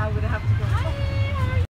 I would have to go.